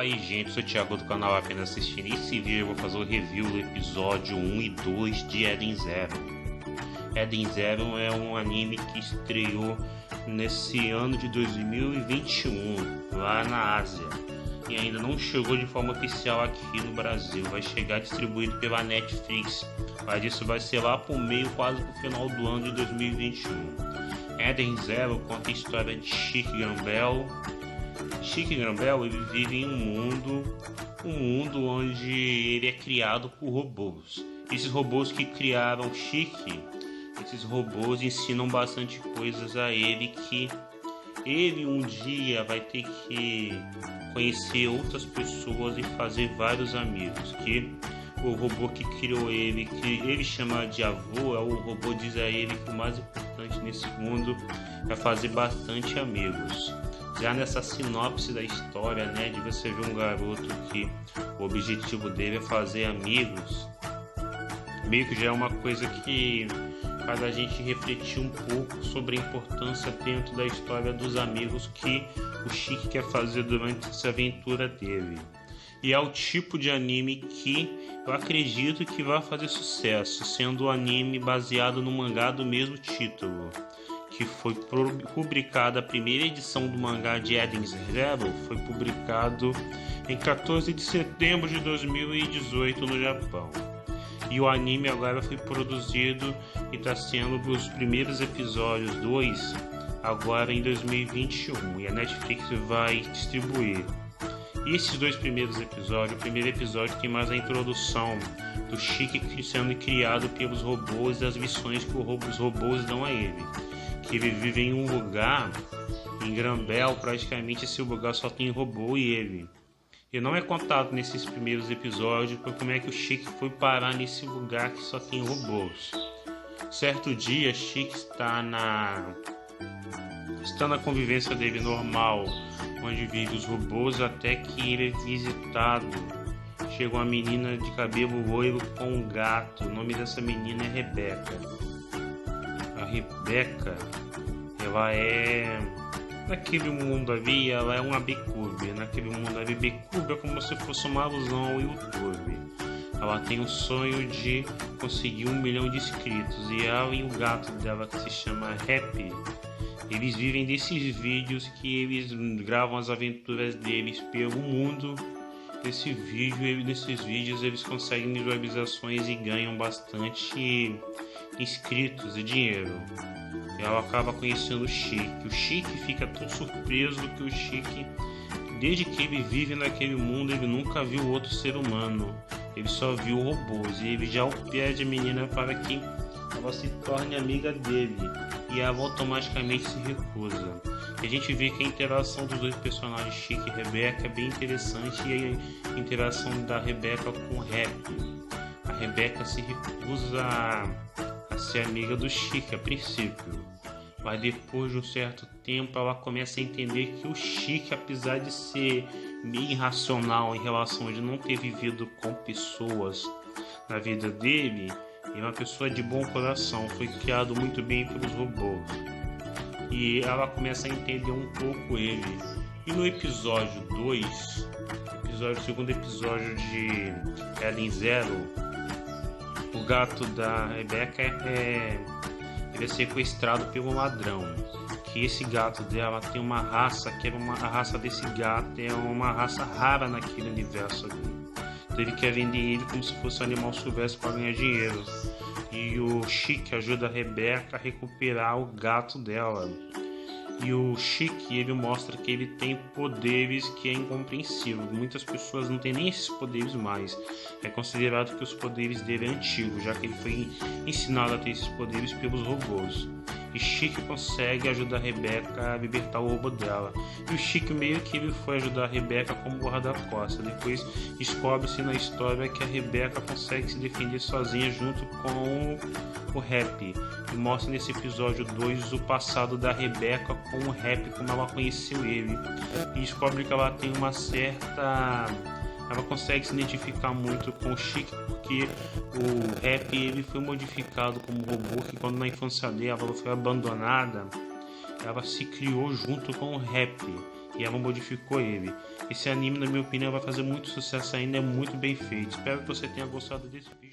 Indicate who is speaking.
Speaker 1: Fala aí gente, sou o Thiago do canal Apenas Assistir. Nesse vídeo eu vou fazer o review do episódio 1 e 2 de Eden Zero. Eden Zero é um anime que estreou nesse ano de 2021 lá na Ásia e ainda não chegou de forma oficial aqui no Brasil. Vai chegar distribuído pela Netflix, mas isso vai ser lá por meio, quase pro final do ano de 2021. Eden Zero conta a história de Chic Gambel Chique Grambel ele vive em um mundo, um mundo onde ele é criado por robôs. Esses robôs que criaram Chique, esses robôs ensinam bastante coisas a ele que ele um dia vai ter que conhecer outras pessoas e fazer vários amigos. Que o robô que criou ele, que ele chama de avô, é o robô diz a ele que o mais importante nesse mundo é fazer bastante amigos já nessa sinopse da história, né, de você ver um garoto que o objetivo dele é fazer amigos, meio que já é uma coisa que faz a gente refletir um pouco sobre a importância dentro da história dos amigos que o Chique quer fazer durante essa aventura dele. E é o tipo de anime que eu acredito que vai fazer sucesso, sendo o um anime baseado no mangá do mesmo título que foi publicada a primeira edição do mangá de Eden Zero, foi publicado em 14 de setembro de 2018 no Japão. E o anime agora foi produzido e está sendo os primeiros episódios 2 agora em 2021 e a Netflix vai distribuir. E esses dois primeiros episódios, o primeiro episódio tem mais a introdução do Chique sendo criado pelos robôs e as missões que os robôs dão a ele que ele vive em um lugar, em Grambel, praticamente esse lugar só tem robô e ele. E não é contado nesses primeiros episódios por como é que o Chique foi parar nesse lugar que só tem robôs. Certo dia, Chique está na está na convivência dele normal, onde vive os robôs, até que ele é visitado. Chega uma menina de cabelo loiro com um gato. O nome dessa menina é Rebeca. Rebeca ela é naquele mundo ali, ela é uma B-Cube. Naquele mundo ali, B-Cube é como se fosse uma alusão ao YouTube. Ela tem o sonho de conseguir um milhão de inscritos e ela e o gato dela que se chama Happy. Eles vivem desses vídeos que eles gravam as aventuras deles pelo mundo. Esse vídeo, nesses vídeos eles conseguem visualizações e ganham bastante inscritos e dinheiro ela acaba conhecendo o Chique. O Chique fica tão surpreso que o Chique, desde que ele vive naquele mundo, ele nunca viu outro ser humano. Ele só viu robôs e ele já pede a menina para que ela se torne amiga dele e ela automaticamente se recusa. E a gente vê que a interação dos dois personagens, Chique e Rebeca, é bem interessante e a interação da Rebeca com o Rap. A Rebeca se recusa a ser amiga do Chique a princípio, mas depois de um certo tempo ela começa a entender que o Chique, apesar de ser meio irracional em relação a não ter vivido com pessoas na vida dele, é uma pessoa de bom coração, foi criado muito bem pelos robôs. E ela começa a entender um pouco ele. E no episódio 2, episódio, segundo episódio de Eden Zero, o gato da Rebeca é, ele é sequestrado pelo ladrão. Que esse gato dela tem uma raça que é uma, a raça desse gato é uma raça rara naquele universo ali. Então ele quer vender ele como se fosse um animal silvestre para ganhar dinheiro. E o Chique ajuda a Rebeca a recuperar o gato dela. E o Chique, ele mostra que ele tem poderes que é incompreensível. Muitas pessoas não têm nem esses poderes mais. É considerado que os poderes dele é antigo, já que ele foi ensinado a ter esses poderes pelos robôs e Chique consegue ajudar a Rebeca a libertar o robô dela. E o Chique meio que ele foi ajudar a Rebeca como guarda-costas. Depois descobre-se na história que a Rebeca consegue se defender sozinha junto com o Rap. E mostra nesse episódio 2 o passado da Rebeca com o Rap, como ela conheceu ele. E descobre que ela tem uma certa ela consegue se identificar muito com o Chique porque o rap ele foi modificado como robô que quando na infância dela ela foi abandonada ela se criou junto com o rap e ela modificou ele. Esse anime, na minha opinião, vai fazer muito sucesso ainda, é muito bem feito. Espero que você tenha gostado desse vídeo.